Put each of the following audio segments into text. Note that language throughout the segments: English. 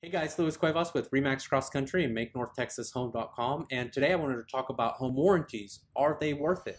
Hey guys, Luis Cuevas with Remax Cross Country and MakeNorthTexasHome.com and today I wanted to talk about home warranties. Are they worth it?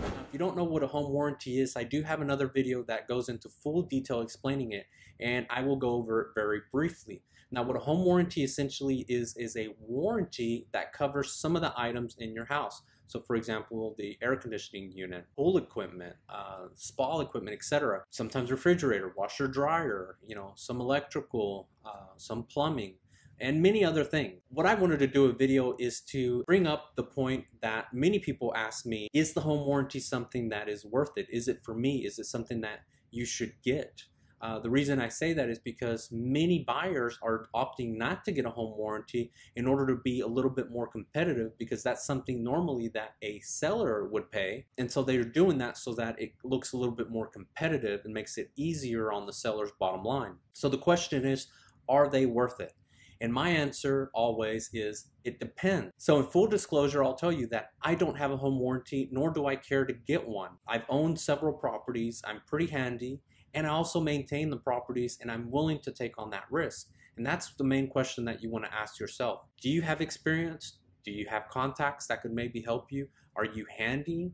If you don't know what a home warranty is, I do have another video that goes into full detail explaining it and I will go over it very briefly. Now what a home warranty essentially is is a warranty that covers some of the items in your house. So for example, the air conditioning unit, pool equipment, uh, spa equipment, etc. Sometimes refrigerator, washer, dryer, you know, some electrical, uh, some plumbing, and many other things. What I wanted to do a video is to bring up the point that many people ask me, is the home warranty something that is worth it? Is it for me? Is it something that you should get? Uh, the reason I say that is because many buyers are opting not to get a home warranty in order to be a little bit more competitive because that's something normally that a seller would pay. And so they're doing that so that it looks a little bit more competitive and makes it easier on the seller's bottom line. So the question is, are they worth it? And my answer always is it depends. So, in full disclosure, I'll tell you that I don't have a home warranty, nor do I care to get one. I've owned several properties, I'm pretty handy, and I also maintain the properties and I'm willing to take on that risk. And that's the main question that you want to ask yourself. Do you have experience? Do you have contacts that could maybe help you? Are you handy?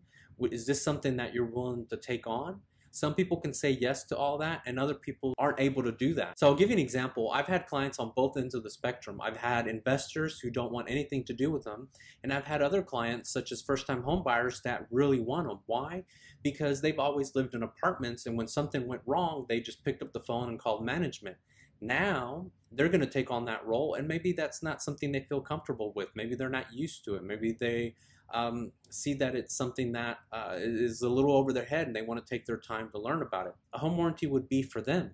Is this something that you're willing to take on? Some people can say yes to all that, and other people aren't able to do that. So I'll give you an example. I've had clients on both ends of the spectrum. I've had investors who don't want anything to do with them, and I've had other clients, such as first time home buyers, that really want them. Why? Because they've always lived in apartments, and when something went wrong, they just picked up the phone and called management. Now they're going to take on that role, and maybe that's not something they feel comfortable with. Maybe they're not used to it. Maybe they um, see that it's something that uh, is a little over their head and they want to take their time to learn about it. A home warranty would be for them.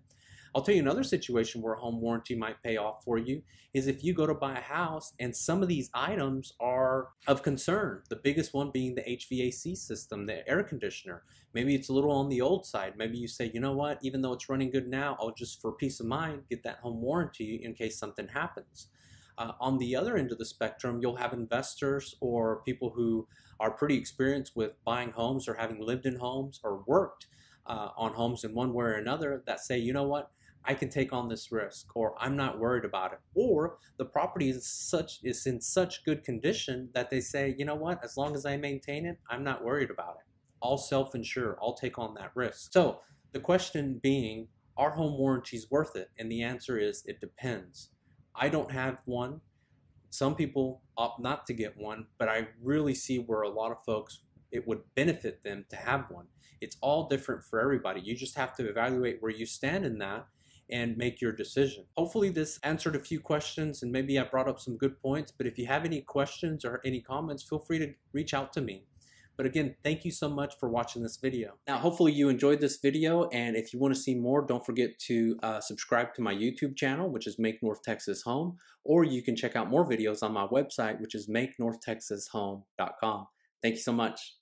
I'll tell you another situation where a home warranty might pay off for you is if you go to buy a house and some of these items are of concern. The biggest one being the HVAC system, the air conditioner. Maybe it's a little on the old side. Maybe you say, you know what, even though it's running good now, I'll just for peace of mind get that home warranty in case something happens. Uh, on the other end of the spectrum, you'll have investors or people who are pretty experienced with buying homes or having lived in homes or worked uh, on homes in one way or another that say, you know what, I can take on this risk or I'm not worried about it. Or the property is such is in such good condition that they say, you know what, as long as I maintain it, I'm not worried about it. I'll self-insure, I'll take on that risk. So the question being, are home warranties worth it? And the answer is it depends. I don't have one. Some people opt not to get one, but I really see where a lot of folks it would benefit them to have one. It's all different for everybody. You just have to evaluate where you stand in that and make your decision. Hopefully this answered a few questions and maybe I brought up some good points, but if you have any questions or any comments, feel free to reach out to me. But again, thank you so much for watching this video. Now, hopefully you enjoyed this video, and if you want to see more, don't forget to uh, subscribe to my YouTube channel, which is Make North Texas Home, or you can check out more videos on my website, which is MakeNorthTexasHome.com. Thank you so much.